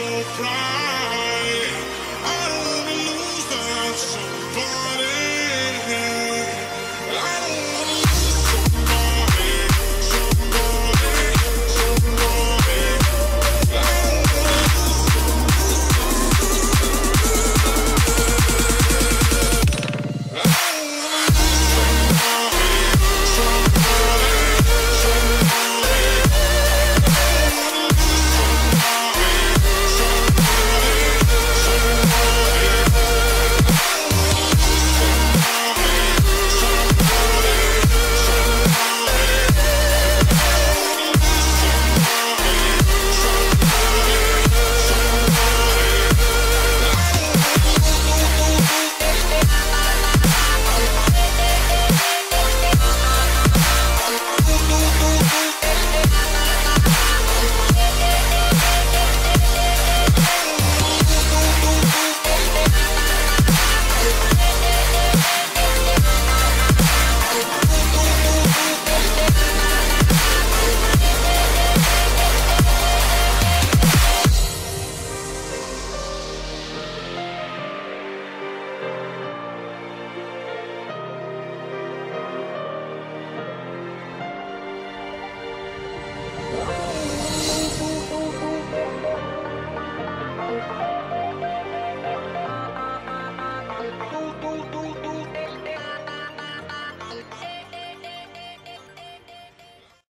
surprise.